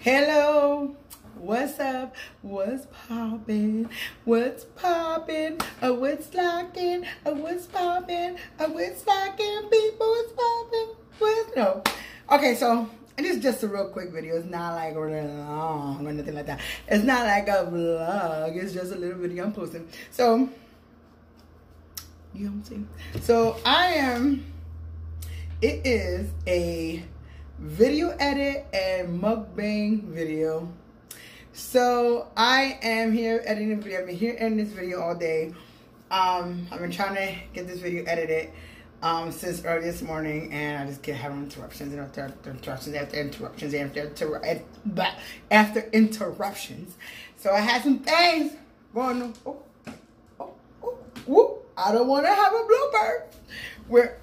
Hello, what's up? What's poppin'? What's poppin'? Uh, what's locking? Uh, what's poppin'? Uh, what's locking? People, what's poppin'? What's no? Okay, so and it's just a real quick video. It's not like long or nothing like that. It's not like a vlog. It's just a little video I'm posting. So, you know what I'm saying? So I am. It is a video edit and mukbang video. So I am here editing the video. I've been here editing this video all day. Um, I've been trying to get this video edited um, since early this morning, and I just kept having interruptions and after interruptions after interruptions after inter after interruptions. So I had some things going on. Oh, oh, oh. I don't want to have a blooper where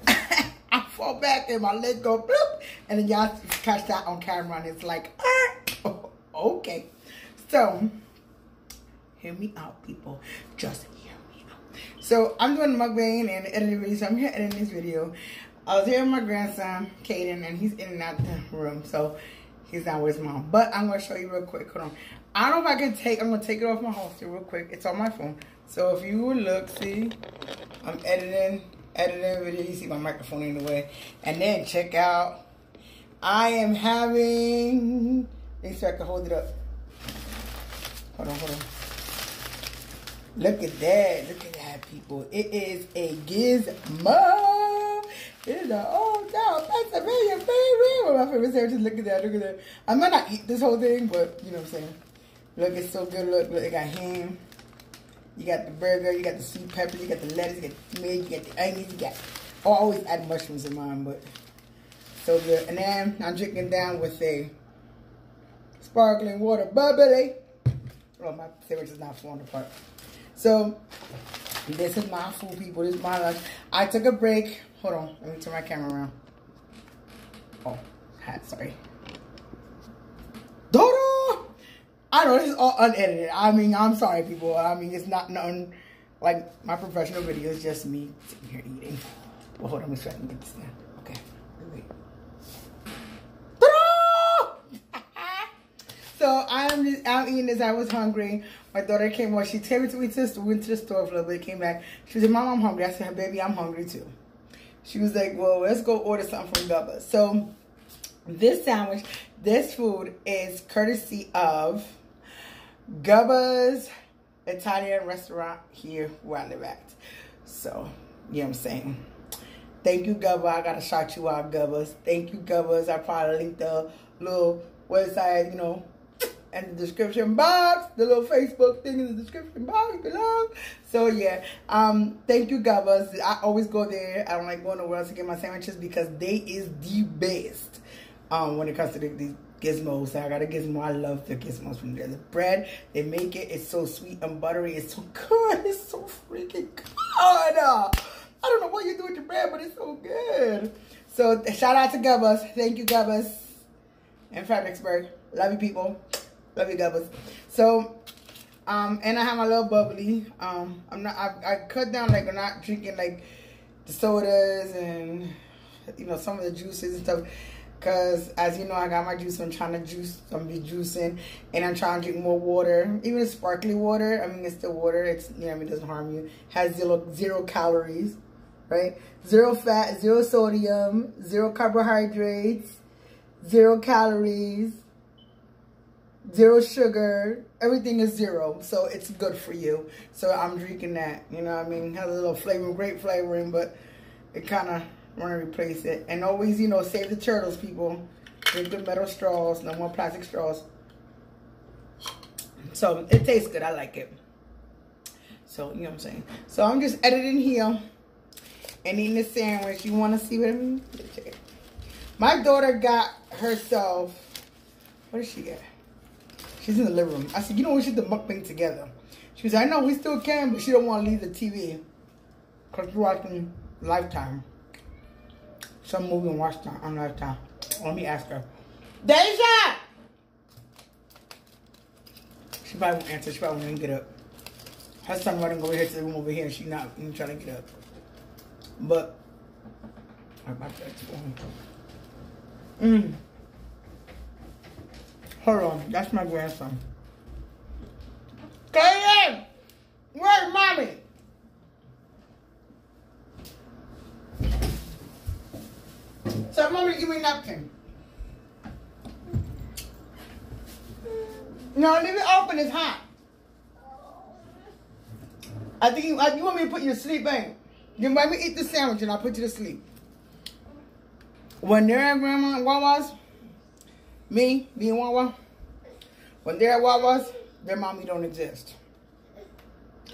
fall back and my leg go bloop, and then y'all catch that on camera, and it's like, ah, okay. So, hear me out, people. Just hear me out. So, I'm doing mukbang and editing video, so I'm here editing this video. I was here with my grandson, Caden, and he's in and out the room, so he's not with his mom. But I'm going to show you real quick. Hold on. I don't know if I can take, I'm going to take it off my holster real quick. It's on my phone. So, if you look, see, I'm editing editing video. You see my microphone in the way. And then check out, I am having, let if I can hold it up. Hold on, hold on. Look at that. Look at that, people. It is a gizmo. It is an old town Pennsylvania baby. One of my favorite sandwiches. Look at that. Look at that. I might not eat this whole thing, but you know what I'm saying. Look, it's so good. Look, look, it got ham. You got the burger, you got the sweet pepper, you got the lettuce, you got the tomato, you got the onions, you got. Oh, I always add mushrooms in mine, but so good. And then I'm drinking down with a sparkling water bubbly. Eh? Oh, my sandwich is not falling apart. So this is my food, people. This is my lunch. I took a break. Hold on, let me turn my camera around. Oh, hat, sorry. I know this is all unedited. I mean, I'm sorry, people. I mean, it's not nothing like my professional video. It's just me sitting here eating. Well, hold on, let me try and get this down. Okay, wait. so I'm just, I'm eating this. I was hungry. My daughter came over. She took me to, to went to the store for a little bit. Came back. She said, "Mom, I'm hungry." I said, "Baby, I'm hungry too." She was like, "Well, let's go order something from Gubba." So this sandwich, this food is courtesy of Gubba's Italian restaurant here where I live at. So, you know what I'm saying? Thank you, Gubba. I got to shout you out, Gubbas. Thank you, Gubbas. I probably linked the little website, you know, in the description box, the little Facebook thing in the description box below. So yeah, um, thank you, Gubbas. I always go there. I don't like going nowhere else to get my sandwiches because they is the best um, when it comes to the, gizmos. I got a gizmo. I love the gizmos from there. The bread, they make it. It's so sweet and buttery. It's so good. It's so freaking good. I don't know what you do with your bread, but it's so good. So shout out to Gubbas. Thank you, Gubbas. And Fredericksburg. Love you, people. Love you, Gubbas. So, um, and I have my little bubbly. Um, I'm not. I, I cut down like I'm not drinking like the sodas and you know some of the juices and stuff Cause as you know, I got my juice. I'm trying to juice. I'm be juicing, and I'm trying to drink more water. Even sparkly water. I mean, it's still water. It's you know, I mean, it doesn't harm you. Has zero zero calories, right? Zero fat, zero sodium, zero carbohydrates, zero calories, zero sugar. Everything is zero, so it's good for you. So I'm drinking that. You know, I mean, has a little flavoring, great flavoring, but it kind of want to replace it. And always, you know, save the turtles, people. Drink the metal straws, no more plastic straws. So it tastes good. I like it. So, you know what I'm saying? So I'm just editing here and eating the sandwich. You want to see what I mean? My daughter got herself, what did she get? She's in the living room. I said, you know, we should do the mukbang together. She was like, I know we still can, but she don't want to leave the TV. Because we're watching Lifetime some movie and watch that on Lifetime. Let me ask her. Deja! She probably won't answer. She probably won't even get up. Her son running over here to the room over here and she's not even trying to get up. But, I'm about to explain. Mmm. Hold on. That's my grandson. Kaden! Where's mommy? Tell mommy give me napkin. No, leave it open. It's hot. I think you, you want me to put you to sleep, ain't You let me eat the sandwich and I'll put you to sleep. When they're at Grandma Wawa's, me, being Wawa, when they're at Wawa's, their mommy don't exist.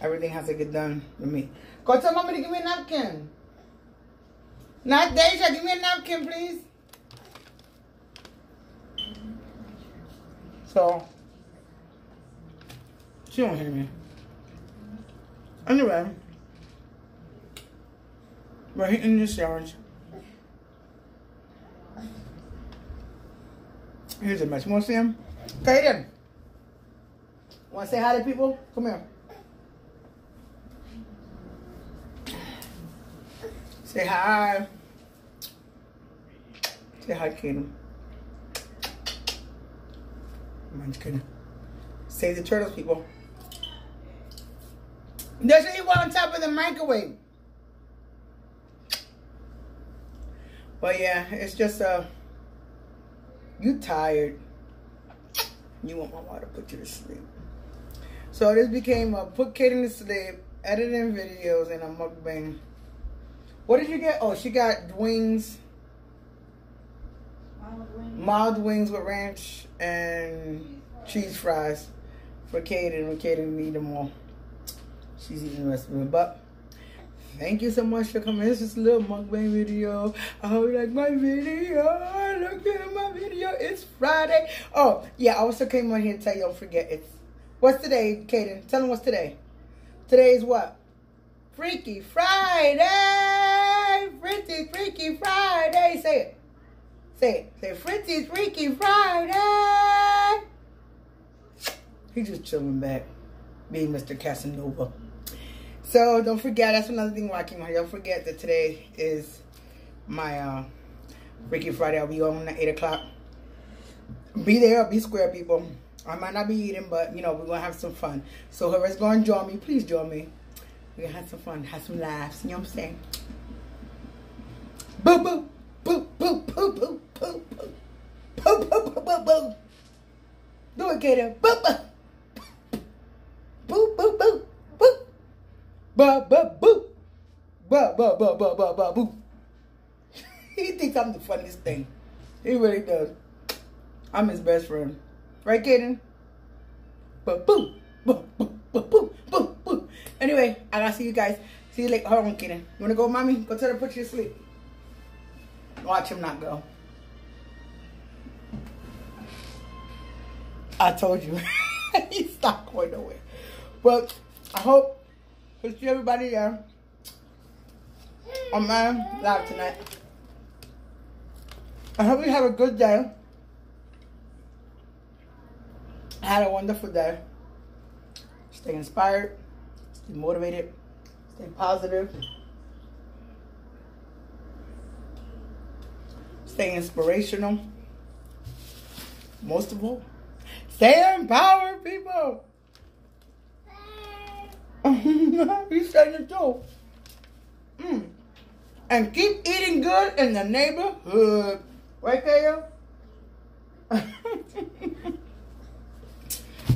Everything has to get done with me. Go tell mommy to give me a napkin. Not Deja, give me a napkin, please. So, she don't hear me. Anyway, we're hitting this challenge. Here's a mess. You want to see him? Kaden. Want to say hi to people? Come here. Say hi. Say hi, Kaden. I'm. Save the turtles, people. There's an one on top of the microwave. But yeah, it's just uh you tired. You want my water to put you to sleep. So this became a put Kaden to sleep, editing videos, and a mukbang. What did you get? Oh, she got wings. Mild wings. Mild wings with ranch and cheese fries for Kaden. When Kaden need them all. She's eating the rest of it. But thank you so much for coming. This is a little mukbang video. I hope you like my video. Look at my video. It's Friday. Oh, yeah. I also came on here to tell you, don't forget, it's what's today, Kaden? Tell them what's today. Today is what? Freaky Friday. Say it. Say it. Say Fritzi's Freaky Friday. He's just chilling back, being Mr. Casanova. So don't forget, that's another thing came here. Don't forget that today is my uh, Freaky Friday. I'll be on at 8 o'clock. Be there, be square, people. I might not be eating, but, you know, we're to have some fun. So whoever's going to join me, please join me. We're to have some fun, have some laughs. You know what I'm saying? Boo, boo, boo, boo, boo, boo, boo, boo. Boo, boo, boo, boo, boo. Do it, Kato. Boo, boo. Boo, boo, boo. Ba ba boo. Ba ba ba ba ba ba boo. he thinks I'm the funniest thing. He really does. I'm his best friend. Right, Kaden? Ba boo. Boo. Ba boo. Boo. Boo. Anyway, I gotta see you guys. See you later. Hold on, Kaden. You wanna go, mommy? Go tell her to put you to sleep. Watch him not go. I told you. He's not going nowhere. But I hope to see everybody there on my uh, live tonight. I hope you have a good day. I had a wonderful day. Stay inspired, stay motivated, stay positive, stay inspirational. Most of all, stay empowered, people. He's saying it too. Mm. And keep eating good in the neighborhood. Right there?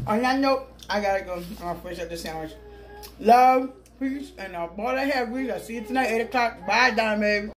On that note, I gotta go. I'm gonna finish up the sandwich. Love, peace, and all I have. We. I'll see you tonight, 8 o'clock. Bye, Diamond.